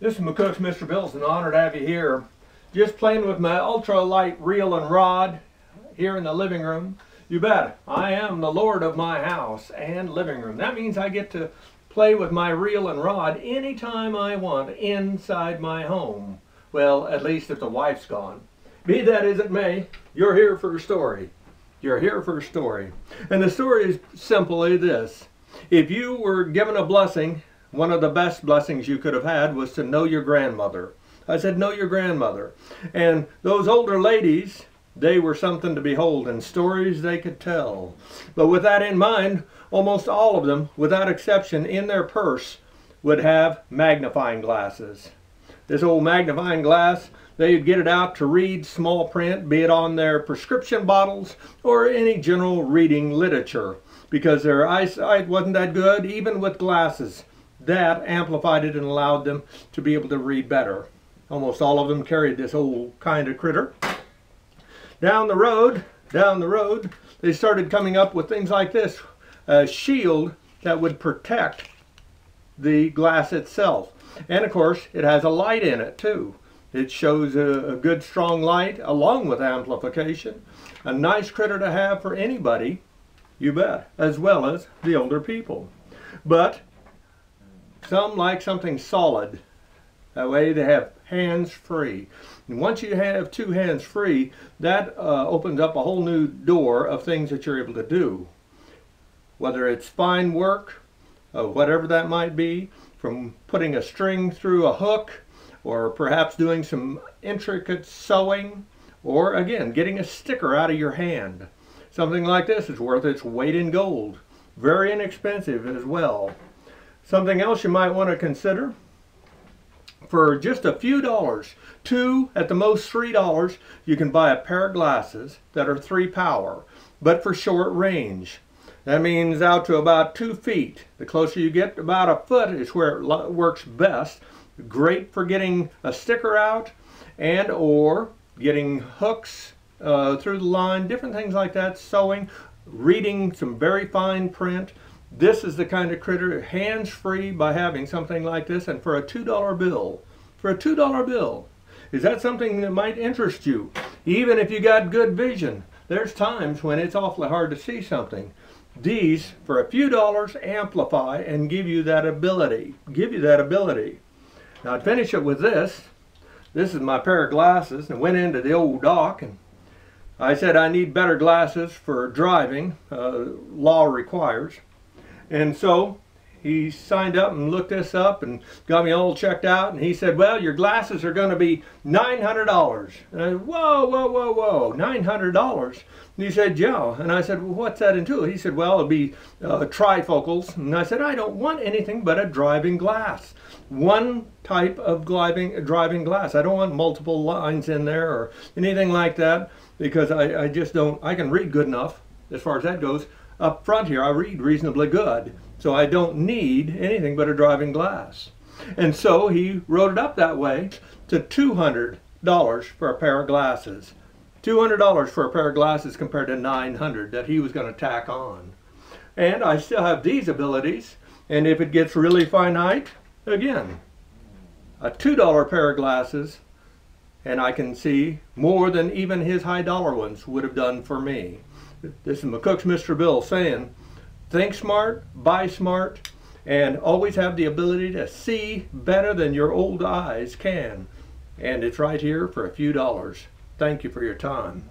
This is McCook's Mr. Bill. It's an honor to have you here. Just playing with my ultralight reel and rod here in the living room. You bet. I am the Lord of my house and living room. That means I get to play with my reel and rod anytime I want inside my home. Well, at least if the wife's gone. Be that as it may, you're here for a story. You're here for a story. And the story is simply this. If you were given a blessing one of the best blessings you could have had was to know your grandmother. I said, know your grandmother. And those older ladies, they were something to behold and stories they could tell. But with that in mind, almost all of them, without exception, in their purse would have magnifying glasses. This old magnifying glass, they'd get it out to read small print, be it on their prescription bottles or any general reading literature, because their eyesight wasn't that good, even with glasses that amplified it and allowed them to be able to read better. Almost all of them carried this old kind of critter. Down the road, down the road, they started coming up with things like this, a shield that would protect the glass itself. And of course, it has a light in it too. It shows a, a good strong light along with amplification. A nice critter to have for anybody, you bet, as well as the older people. But some like something solid. That way they have hands free. And once you have two hands free, that uh, opens up a whole new door of things that you're able to do. Whether it's fine work, uh, whatever that might be, from putting a string through a hook, or perhaps doing some intricate sewing, or again, getting a sticker out of your hand. Something like this is worth its weight in gold. Very inexpensive as well. Something else you might want to consider, for just a few dollars, two, at the most three dollars, you can buy a pair of glasses that are three power, but for short range. That means out to about two feet. The closer you get, about a foot is where it works best. Great for getting a sticker out and or getting hooks uh, through the line, different things like that, sewing, reading some very fine print. This is the kind of critter hands-free by having something like this and for a $2 bill. For a $2 bill. Is that something that might interest you? Even if you got good vision, there's times when it's awfully hard to see something. These, for a few dollars, amplify and give you that ability. Give you that ability. Now I'd finish it with this. This is my pair of glasses and went into the old dock and I said I need better glasses for driving. Uh, law requires. And so he signed up and looked this up and got me all checked out. And he said, well, your glasses are going to be $900. And I said, whoa, whoa, whoa, whoa, $900? And he said, yeah. And I said, well, what's that into? He said, well, it'll be uh, trifocals. And I said, I don't want anything but a driving glass. One type of driving, driving glass. I don't want multiple lines in there or anything like that because I, I just don't, I can read good enough as far as that goes up front here, I read reasonably good. So I don't need anything but a driving glass. And so he wrote it up that way to $200 for a pair of glasses. $200 for a pair of glasses compared to 900 that he was going to tack on. And I still have these abilities. And if it gets really finite, again, a $2 pair of glasses and I can see more than even his high dollar ones would have done for me. This is McCook's Mr. Bill saying, think smart, buy smart, and always have the ability to see better than your old eyes can. And it's right here for a few dollars. Thank you for your time.